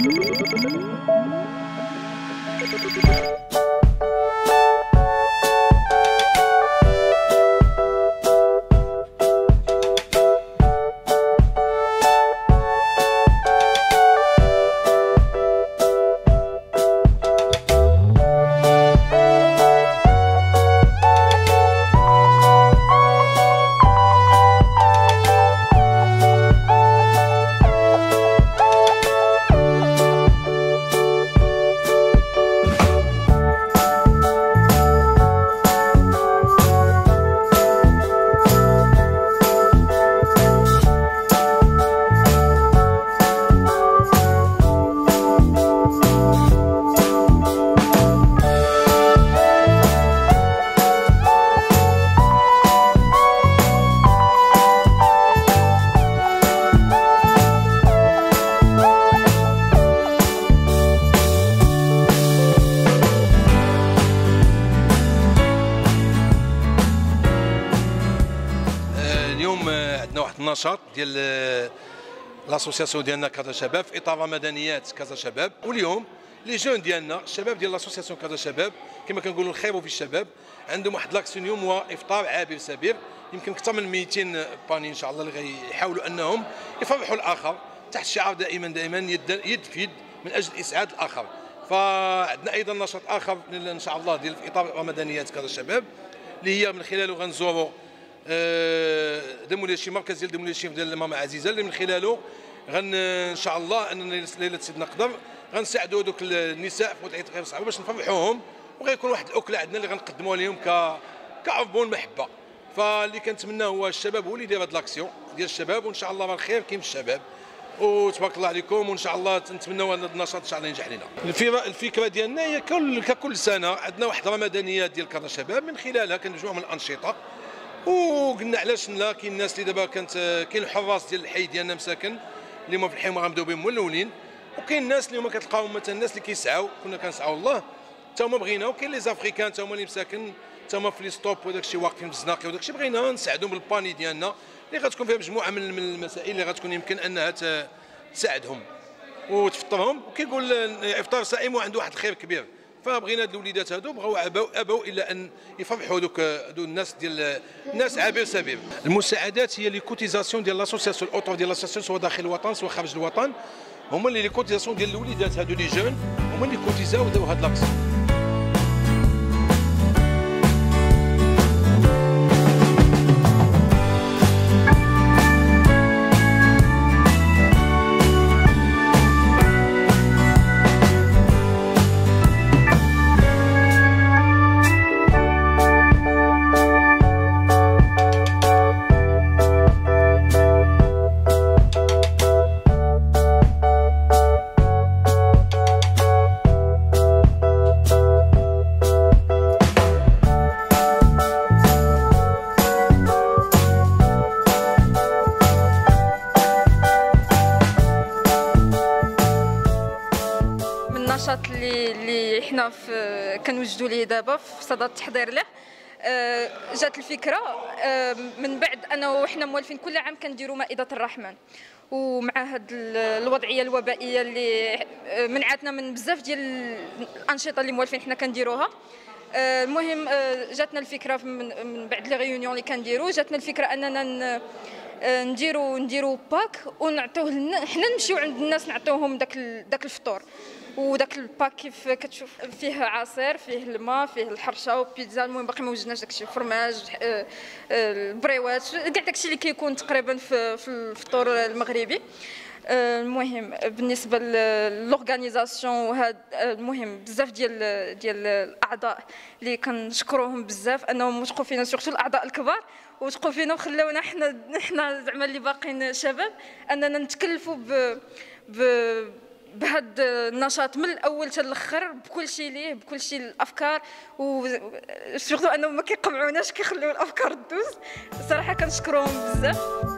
Thank you. النشاط ديال l'association ديالنا كذا شباب في اطار رمضانيات كذا شباب واليوم les jeunes ديالنا الشباب ديال l'association كذا شباب كما كنقولوا الخير في الشباب عندهم واحد l'action اليوم هو إفطار عابر سبيل. يمكن أكثر من 200 paniers إن شاء الله اللي غيحاولوا أنهم يفرحوا الآخر. تحت شعار دائما دائما يد يد في يد من أجل إسعاد الآخر. فعندنا أيضا نشاط آخر إن شاء الله ديال في اطار رمضانيات كذا شباب اللي هي من خلاله غنزوروا ديموليشي مركز ديال ديموليشي ديال ماما عزيزه اللي من خلاله غن إن شاء الله أن ليلة سيدنا قدر غنساعدوا دوك النساء في وضعية غير صعبة باش نفرحوهم. وغيكون واحد الأكلة عندنا اللي غنقدموها لهم ك كعربون محبه فاللي كنتمنى هو الشباب هو اللي يدير هذا l'action ديال الشباب وإن شاء الله الخير كاين في الشباب. وتبارك الله عليكم وإن شاء الله نتمنوا ان النشاط إن شاء الله ينجح لنا الفكرة ديالنا هي كل ككل سنة عندنا واحد رمضانيات ديال كذا شباب. من خلالها كنجمعوا من الأنشطة. وقلنا علاش لا؟ كاين الناس اللي دابا كانت كاين الحراس ديال الحي ديالنا مساكن اللي هما في الحي هما غنبداو بهم الاولين وكاين الناس اللي هما كتلقاهم مثلا الناس اللي كيسعاو كنا كنسعاو الله حتى هما بغينا وكاين les Africains حتى هما اللي مساكن حتى هما في les stops وداك الشيء واقفين في الزناقي وداك الشيء بغينا نساعدهم بال panier ديالنا اللي غتكون فيها مجموعة من المسائل اللي غتكون يمكن أنها تساعدهم وتفطرهم وكيقول إفطار صائم وعنده واحد الخير كبير. فبغينا هاد الوليدات هادو بغاو اباو أباو إلا أن يفرحوا دوك دو الناس ديال الناس عابر سبيل. المساعدات هي les cotisations ديال l'association ال autour ديال l'association سواء داخل الوطن سواء خارج الوطن. هما اللي les cotisations ديال الوليدات هادو les jeunes هما اللي كوتيزاو وداو هاد l'action النشاط اللي اللي حنا كنوجدوا ليه دابا في صدد التحضير له. آه، جات الفكرة آه، من بعد أنا وحنا موالفين كل عام كنديروا مائدة الرحمن. ومع هاد الوضعية الوبائية اللي آه، منعتنا من بزاف ديال الأنشطة اللي موالفين حنا كنديروها. المهم جاتنا الفكرة من بعد لي ريونيون اللي كنديروا جاتنا الفكرة أننا نديروا نديروا باك ونعطوه حنا نمشيو عند الناس نعطوهم داك داك الفطور. وداك ال pack كيف كتشوف فيه عصير فيه الماء فيه الحرشة وبيتزا المهم باقي ما وجدناش داكشي. فرماج آه، آه، البريوات كاع داكشي اللي كيكون تقريبا في, الفطور المغربي. المهم بالنسبة ل l'organisation وهاد المهم بزاف ديال ديال الأعضاء اللي كنشكروهم بزاف. أنهم وثقوا فينا surtout الأعضاء الكبار. وثقوا فينا وخلاونا حنا حنا زعما اللي باقيين شباب اننا نتكلفوا ب, ب بهذا النشاط من الأول حتى الأخر بكل شيء ليه بكل شيء الافكار وسورتو أنهم ما كيقمعوناش كيخليو الأفكار تدوز. صراحة كنشكرهم بزاف.